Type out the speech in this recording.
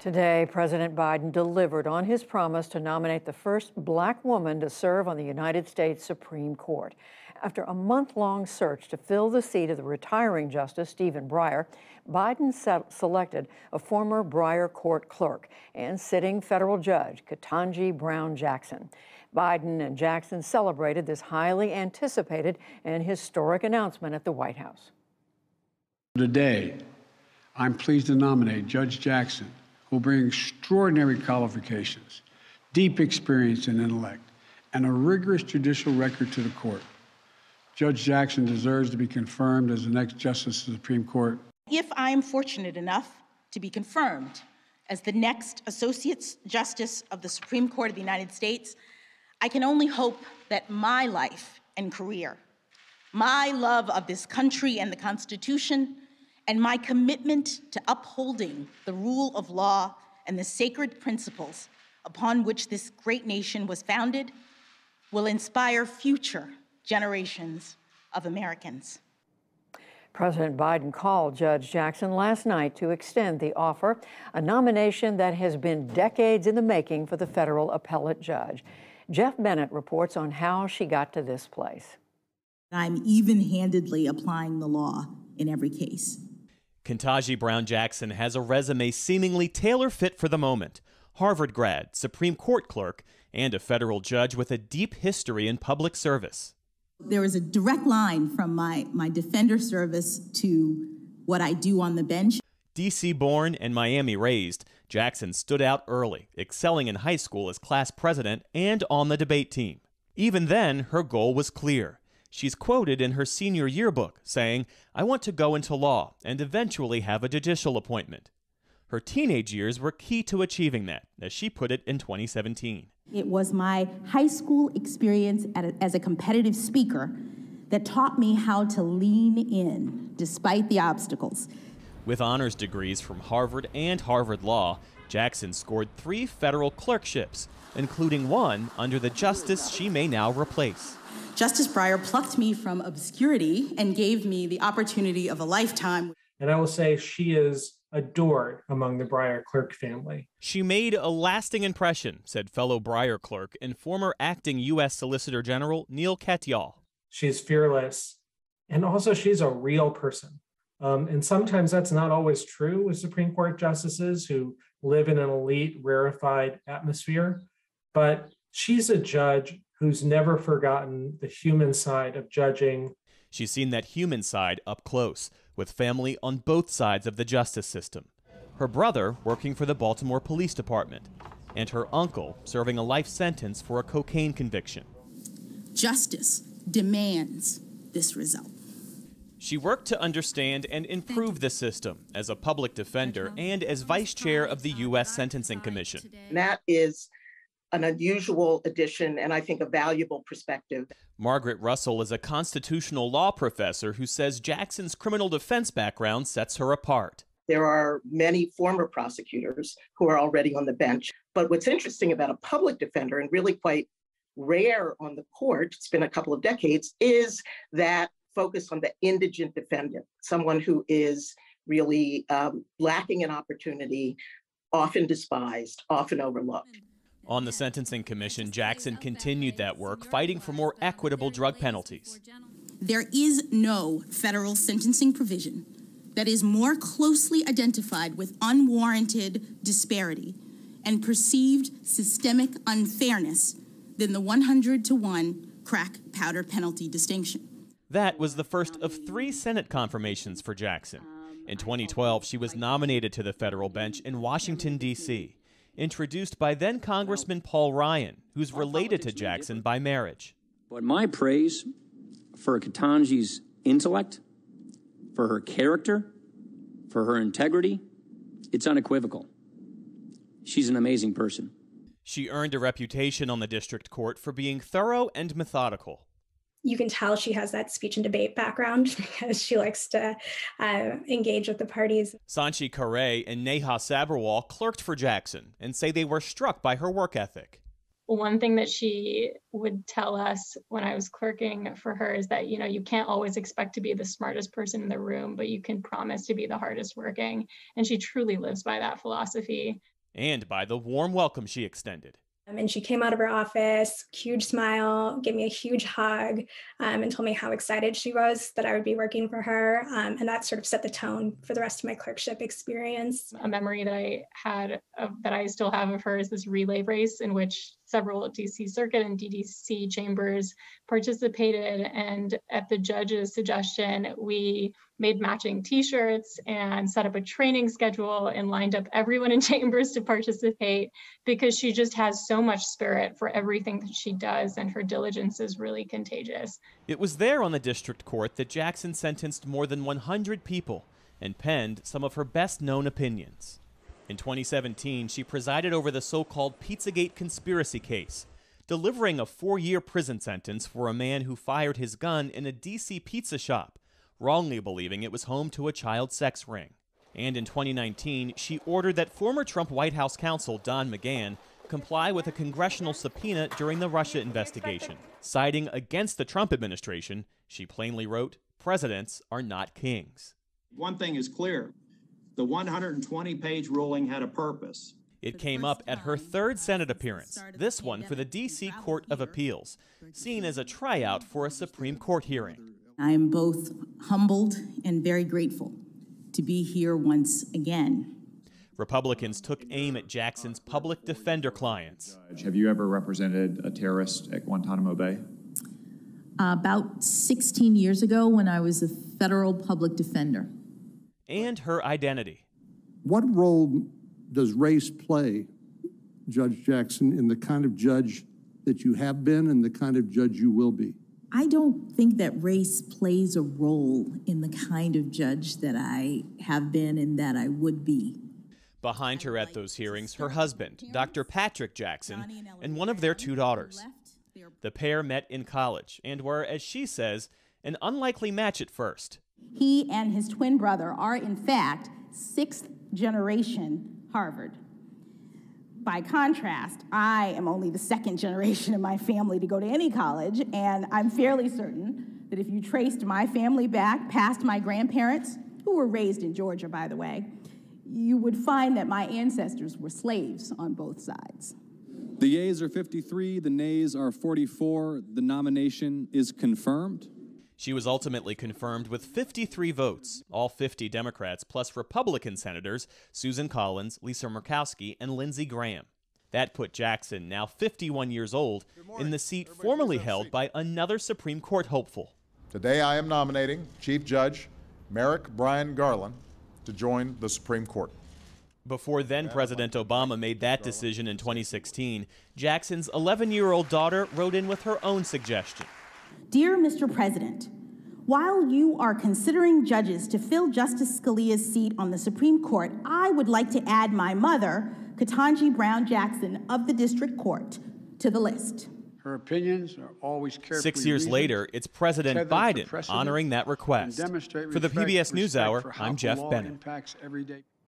Today, President Biden delivered on his promise to nominate the first black woman to serve on the United States Supreme Court. After a month long search to fill the seat of the retiring Justice Stephen Breyer, Biden selected a former Breyer court clerk and sitting federal judge, Ketanji Brown Jackson. Biden and Jackson celebrated this highly anticipated and historic announcement at the White House. Today, I'm pleased to nominate Judge Jackson will bring extraordinary qualifications, deep experience and intellect, and a rigorous judicial record to the court. Judge Jackson deserves to be confirmed as the next Justice of the Supreme Court. If I am fortunate enough to be confirmed as the next Associate Justice of the Supreme Court of the United States, I can only hope that my life and career, my love of this country and the Constitution, and my commitment to upholding the rule of law and the sacred principles upon which this great nation was founded will inspire future generations of Americans. President Biden called Judge Jackson last night to extend the offer, a nomination that has been decades in the making for the federal appellate judge. Geoff Bennett reports on how she got to this place. I'm even handedly applying the law in every case. Ketanji Brown Jackson has a resume seemingly tailor fit for the moment. Harvard grad, Supreme Court clerk, and a federal judge with a deep history in public service. There was a direct line from my, my defender service to what I do on the bench. DC born and Miami raised, Jackson stood out early, excelling in high school as class president and on the debate team. Even then, her goal was clear She's quoted in her senior yearbook saying, I want to go into law and eventually have a judicial appointment. Her teenage years were key to achieving that, as she put it in 2017. It was my high school experience as a competitive speaker that taught me how to lean in despite the obstacles. With honors degrees from Harvard and Harvard Law, Jackson scored three federal clerkships, including one under the justice she may now replace. Justice Breyer plucked me from obscurity and gave me the opportunity of a lifetime. And I will say she is adored among the Breyer clerk family. She made a lasting impression, said fellow Breyer clerk and former acting U.S. Solicitor General Neal Katyal. She's fearless, and also she's a real person. Um, and sometimes that's not always true with Supreme Court justices who live in an elite, rarefied atmosphere. But she's a judge who's never forgotten the human side of judging. She's seen that human side up close, with family on both sides of the justice system. Her brother working for the Baltimore Police Department, and her uncle serving a life sentence for a cocaine conviction. Justice demands this result. She worked to understand and improve the system as a public defender and as vice chair of the U.S. Sentencing Commission. That is an unusual addition and I think a valuable perspective. Margaret Russell is a constitutional law professor who says Jackson's criminal defense background sets her apart. There are many former prosecutors who are already on the bench. But what's interesting about a public defender, and really quite rare on the court, it's been a couple of decades, is that focus on the indigent defendant, someone who is really um, lacking an opportunity, often despised, often overlooked. On the Sentencing Commission, Jackson continued that work, fighting for more equitable drug penalties. There is no federal sentencing provision that is more closely identified with unwarranted disparity and perceived systemic unfairness than the 100 to 1 crack powder penalty distinction. That was the first of three Senate confirmations for Jackson. In 2012, she was nominated to the federal bench in Washington, D.C introduced by then Congressman Paul Ryan, who's related to Jackson by marriage. But my praise for Ketanji's intellect, for her character, for her integrity, it's unequivocal. She's an amazing person. She earned a reputation on the district court for being thorough and methodical you can tell she has that speech and debate background because she likes to uh, engage with the parties. Sanchi Khare and Neha Sabharwal clerked for Jackson and say they were struck by her work ethic. one thing that she would tell us when I was clerking for her is that, you know, you can't always expect to be the smartest person in the room, but you can promise to be the hardest working. And she truly lives by that philosophy. And by the warm welcome she extended. Um, and she came out of her office, huge smile, gave me a huge hug, um, and told me how excited she was that I would be working for her. Um, and that sort of set the tone for the rest of my clerkship experience. A memory that I had of, that I still have of her is this relay race in which several DC Circuit and DDC chambers participated. And at the judge's suggestion, we made matching t-shirts and set up a training schedule and lined up everyone in chambers to participate because she just has so much spirit for everything that she does and her diligence is really contagious. It was there on the district court that Jackson sentenced more than 100 people and penned some of her best known opinions. In 2017, she presided over the so called Pizzagate conspiracy case, delivering a four year prison sentence for a man who fired his gun in a D.C. pizza shop, wrongly believing it was home to a child sex ring. And in 2019, she ordered that former Trump White House counsel Don McGahn comply with a congressional subpoena during the Russia investigation. Citing against the Trump administration, she plainly wrote, Presidents are not kings. One thing is clear the 120 page ruling had a purpose. It came up at her third Senate appearance, this one for the D.C. Court of Appeals, seen as a tryout for a Supreme Court hearing. I am both humbled and very grateful to be here once again. Republicans took aim at Jackson's public defender clients. Have you ever represented a terrorist at Guantanamo Bay? Uh, about 16 years ago, when I was a federal public defender and her identity. What role does race play, Judge Jackson, in the kind of judge that you have been and the kind of judge you will be? I don't think that race plays a role in the kind of judge that I have been and that I would be. Behind her at those hearings, her husband, Dr. Patrick Jackson, and one of their two daughters. The pair met in college and were, as she says, an unlikely match at first. He and his twin brother are, in fact, sixth generation Harvard. By contrast, I am only the second generation in my family to go to any college, and I'm fairly certain that if you traced my family back past my grandparents, who were raised in Georgia, by the way, you would find that my ancestors were slaves on both sides. The yeas are 53, the nays are 44. The nomination is confirmed. She was ultimately confirmed with 53 votes, all 50 Democrats, plus Republican senators Susan Collins, Lisa Murkowski, and Lindsey Graham. That put Jackson, now 51 years old, in the seat formerly held by another Supreme Court hopeful. Today I am nominating Chief Judge Merrick Brian Garland to join the Supreme Court. Before then President Obama made that decision in 2016, Jackson's 11 year old daughter wrote in with her own suggestion. Dear Mr. President, while you are considering judges to fill Justice Scalia's seat on the Supreme Court, I would like to add my mother, Ketanji Brown Jackson of the District Court, to the list. Her opinions are always carefully Six years reasoned, later, it's President Biden honoring that request. For the PBS NewsHour, I'm Geoff Bennett.